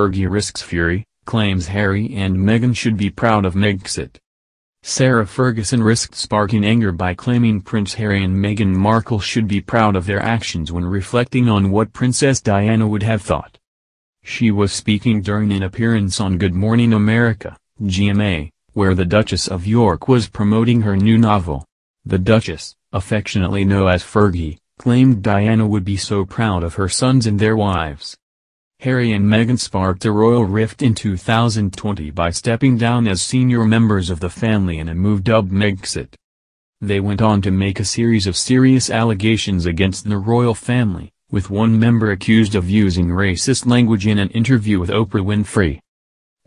Fergie risks fury, claims Harry and Meghan should be proud of Megxit. Sarah Ferguson risked sparking anger by claiming Prince Harry and Meghan Markle should be proud of their actions when reflecting on what Princess Diana would have thought. She was speaking during an appearance on Good Morning America, GMA, where the Duchess of York was promoting her new novel. The Duchess, affectionately known as Fergie, claimed Diana would be so proud of her sons and their wives. Harry and Meghan sparked a royal rift in 2020 by stepping down as senior members of the family in a move dubbed Megxit. They went on to make a series of serious allegations against the royal family, with one member accused of using racist language in an interview with Oprah Winfrey.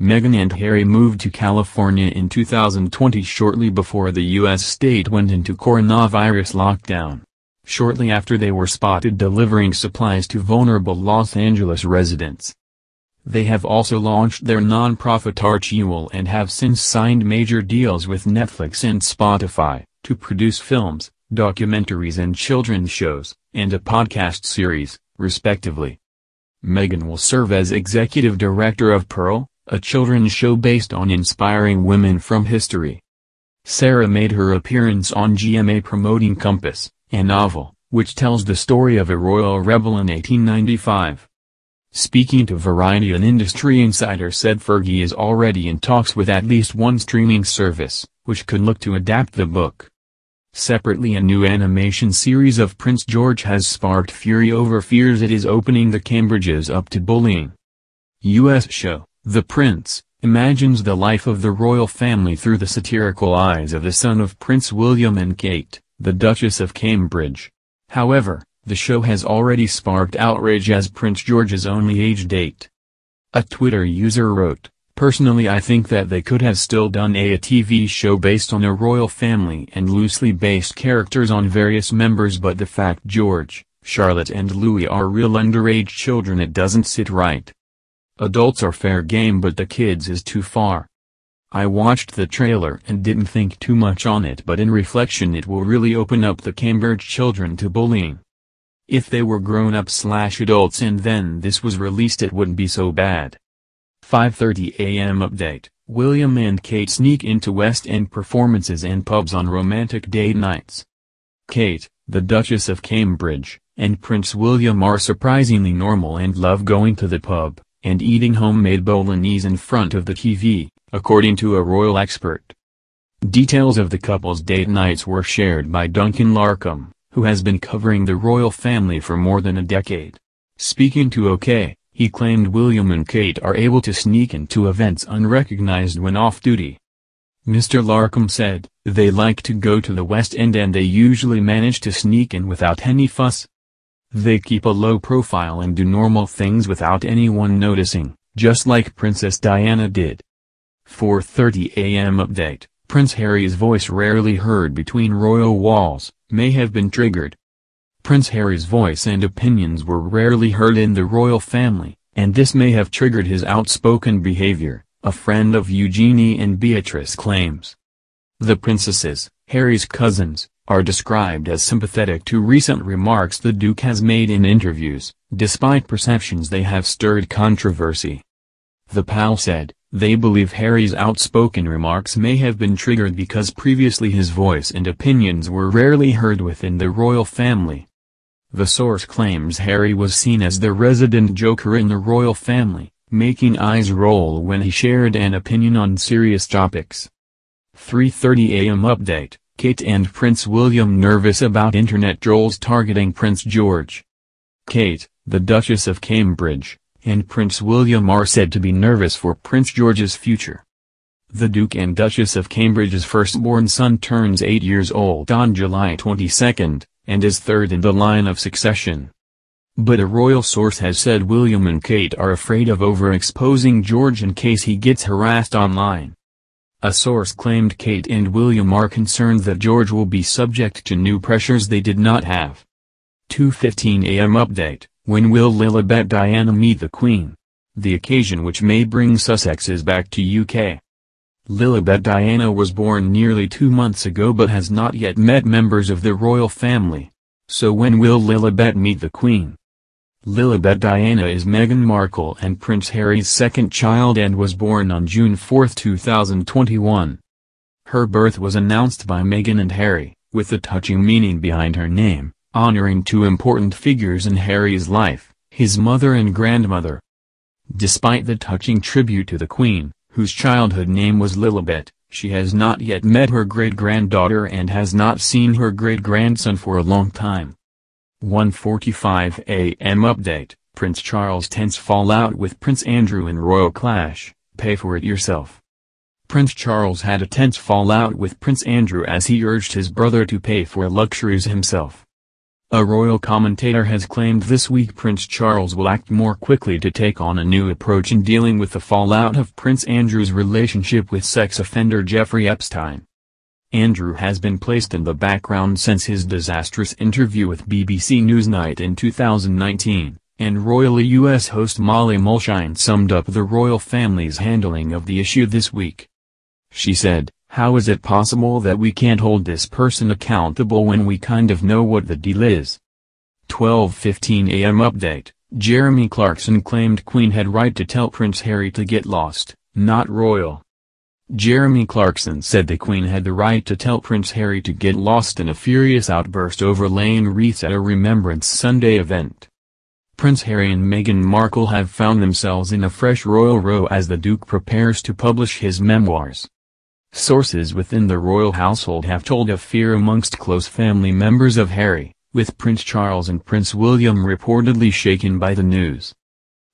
Meghan and Harry moved to California in 2020 shortly before the U.S. state went into coronavirus lockdown. Shortly after they were spotted delivering supplies to vulnerable Los Angeles residents. They have also launched their non-profit Archewell and have since signed major deals with Netflix and Spotify, to produce films, documentaries and children's shows, and a podcast series, respectively. Meghan will serve as executive director of Pearl, a children's show based on inspiring women from history. Sarah made her appearance on GMA promoting Compass, a novel, which tells the story of a royal rebel in 1895. Speaking to Variety an industry insider said Fergie is already in talks with at least one streaming service, which could look to adapt the book. Separately a new animation series of Prince George has sparked fury over fears it is opening the Cambridges up to bullying. U.S. show, The Prince, imagines the life of the royal family through the satirical eyes of the son of Prince William and Kate the Duchess of Cambridge. However, the show has already sparked outrage as Prince George's only aged eight. A Twitter user wrote, Personally I think that they could have still done a, a TV show based on a royal family and loosely based characters on various members but the fact George, Charlotte and Louis are real underage children it doesn't sit right. Adults are fair game but the kids is too far. I watched the trailer and didn't think too much on it but in reflection it will really open up the Cambridge children to bullying. If they were grown-up slash adults and then this was released it wouldn't be so bad. 5.30 am update, William and Kate sneak into West End performances and pubs on romantic date nights. Kate, the Duchess of Cambridge, and Prince William are surprisingly normal and love going to the pub, and eating homemade bolognese in front of the TV according to a royal expert. Details of the couple's date nights were shared by Duncan Larcombe, who has been covering the royal family for more than a decade. Speaking to OK, he claimed William and Kate are able to sneak into events unrecognized when off-duty. Mr. Larcombe said, they like to go to the West End and they usually manage to sneak in without any fuss. They keep a low profile and do normal things without anyone noticing, just like Princess Diana did. 4.30 am update, Prince Harry's voice rarely heard between royal walls, may have been triggered. Prince Harry's voice and opinions were rarely heard in the royal family, and this may have triggered his outspoken behavior, a friend of Eugenie and Beatrice claims. The princesses, Harry's cousins, are described as sympathetic to recent remarks the Duke has made in interviews, despite perceptions they have stirred controversy. The pal said, they believe Harry's outspoken remarks may have been triggered because previously his voice and opinions were rarely heard within the royal family. The source claims Harry was seen as the resident joker in the royal family, making eyes roll when he shared an opinion on serious topics. 3.30 am update, Kate and Prince William nervous about internet trolls targeting Prince George. Kate, the Duchess of Cambridge, and Prince William are said to be nervous for Prince George's future. The Duke and Duchess of Cambridge's firstborn son turns 8 years old on July 22, and is third in the line of succession. But a royal source has said William and Kate are afraid of overexposing George in case he gets harassed online. A source claimed Kate and William are concerned that George will be subject to new pressures they did not have. 2.15 am update when will Lilibet Diana meet the Queen? The occasion which may bring Sussexes back to UK. Lilibet Diana was born nearly two months ago but has not yet met members of the royal family. So when will Lilibet meet the Queen? Lilibet Diana is Meghan Markle and Prince Harry's second child and was born on June 4, 2021. Her birth was announced by Meghan and Harry, with the touching meaning behind her name, honoring two important figures in Harry's life, his mother and grandmother. Despite the touching tribute to the Queen, whose childhood name was Lilibet, she has not yet met her great-granddaughter and has not seen her great-grandson for a long time. 1.45 a.m. Update, Prince Charles' tense fallout with Prince Andrew in royal clash, pay for it yourself. Prince Charles had a tense fallout with Prince Andrew as he urged his brother to pay for luxuries himself. A royal commentator has claimed this week Prince Charles will act more quickly to take on a new approach in dealing with the fallout of Prince Andrew's relationship with sex offender Jeffrey Epstein. Andrew has been placed in the background since his disastrous interview with BBC Newsnight in 2019, and royally U.S. host Molly Mulshine summed up the royal family's handling of the issue this week. She said, how is it possible that we can't hold this person accountable when we kind of know what the deal is? 12.15 am update, Jeremy Clarkson claimed Queen had right to tell Prince Harry to get lost, not royal. Jeremy Clarkson said the Queen had the right to tell Prince Harry to get lost in a furious outburst over laying wreaths at a Remembrance Sunday event. Prince Harry and Meghan Markle have found themselves in a fresh royal row as the Duke prepares to publish his memoirs. Sources within the royal household have told of fear amongst close family members of Harry, with Prince Charles and Prince William reportedly shaken by the news.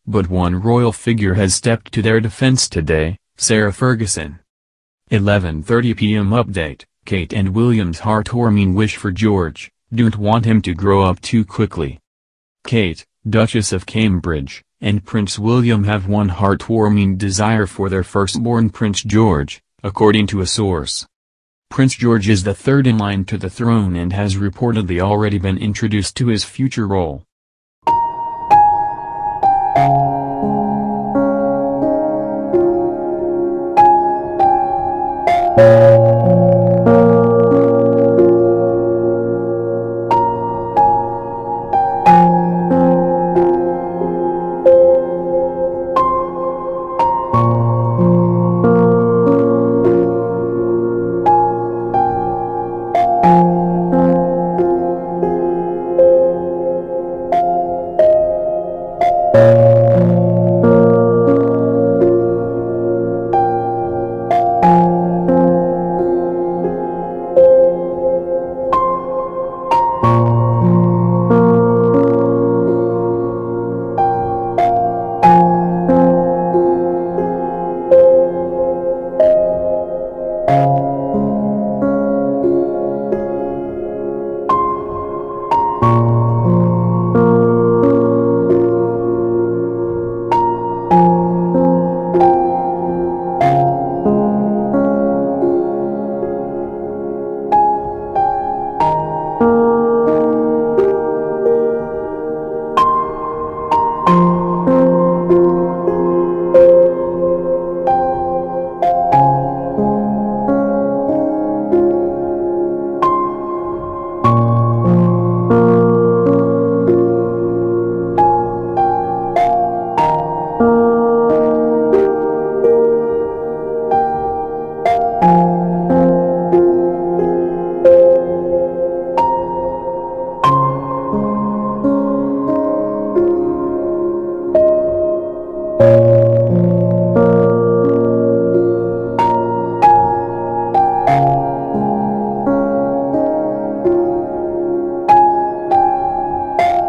But one royal figure has stepped to their defense today, Sarah Ferguson. 11.30 p.m. Update, Kate and William's heartwarming wish for George, don't want him to grow up too quickly. Kate, Duchess of Cambridge, and Prince William have one heartwarming desire for their firstborn Prince George, according to a source. Prince George is the third in line to the throne and has reportedly already been introduced to his future role.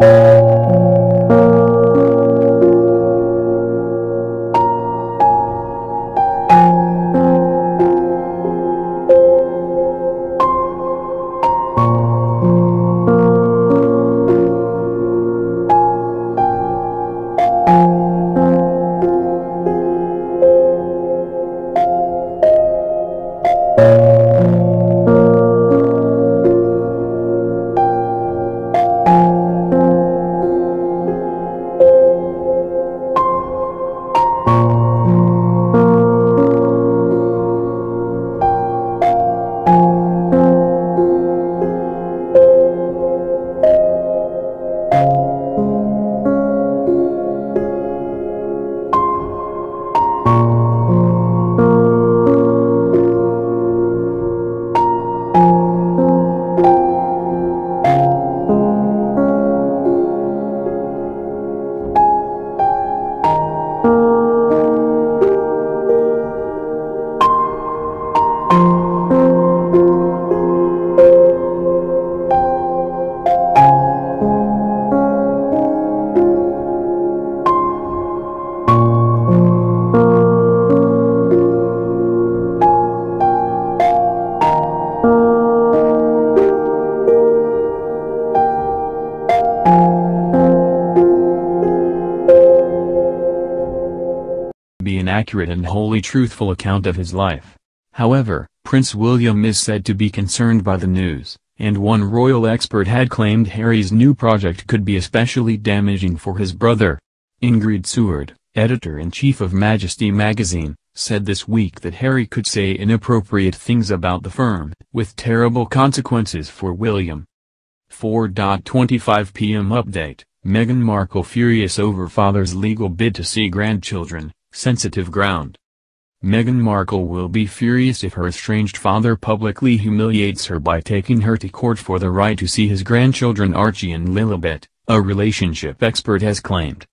Música accurate and wholly truthful account of his life. However, Prince William is said to be concerned by the news, and one royal expert had claimed Harry's new project could be especially damaging for his brother. Ingrid Seward, editor-in-chief of Majesty magazine, said this week that Harry could say inappropriate things about the firm, with terrible consequences for William. 4.25 p.m. Update, Meghan Markle furious over father's legal bid to see grandchildren, sensitive ground. Meghan Markle will be furious if her estranged father publicly humiliates her by taking her to court for the right to see his grandchildren Archie and Lilibet, a relationship expert has claimed.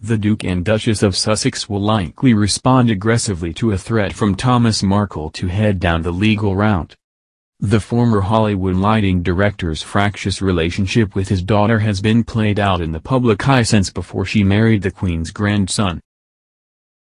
The Duke and Duchess of Sussex will likely respond aggressively to a threat from Thomas Markle to head down the legal route. The former Hollywood lighting director's fractious relationship with his daughter has been played out in the public eye since before she married the Queen's grandson.